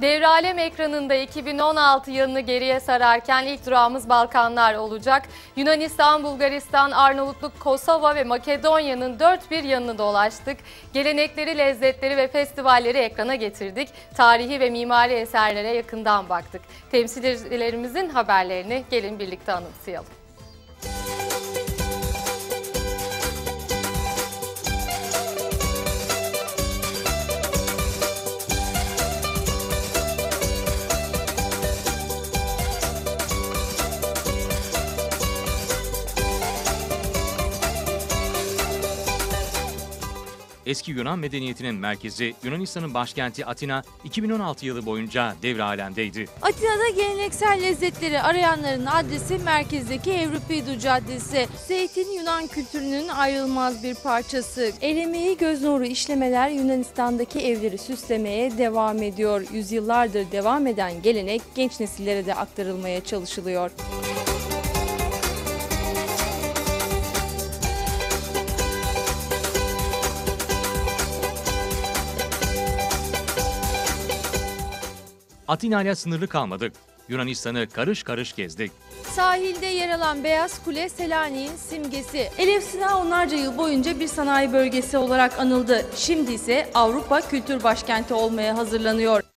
Devralem ekranında 2016 yılını geriye sararken ilk durağımız Balkanlar olacak. Yunanistan, Bulgaristan, Arnavutluk, Kosova ve Makedonya'nın dört bir yanını dolaştık. Gelenekleri, lezzetleri ve festivalleri ekrana getirdik. Tarihi ve mimari eserlere yakından baktık. Temsilcilerimizin haberlerini gelin birlikte anımsayalım. Eski Yunan medeniyetinin merkezi Yunanistan'ın başkenti Atina 2016 yılı boyunca devre alemdeydi. Atina'da geleneksel lezzetleri arayanların adresi merkezdeki Evripidu Caddesi. Zeytin Yunan kültürünün ayrılmaz bir parçası. El emeği göz nuru işlemeler Yunanistan'daki evleri süslemeye devam ediyor. Yüzyıllardır devam eden gelenek genç nesillere de aktarılmaya çalışılıyor. Atina ile sınırlı kalmadık. Yunanistan'ı karış karış gezdik. Sahilde yer alan Beyaz Kule Selanik'in simgesi. Elefsina onlarca yıl boyunca bir sanayi bölgesi olarak anıldı. Şimdi ise Avrupa Kültür Başkenti olmaya hazırlanıyor.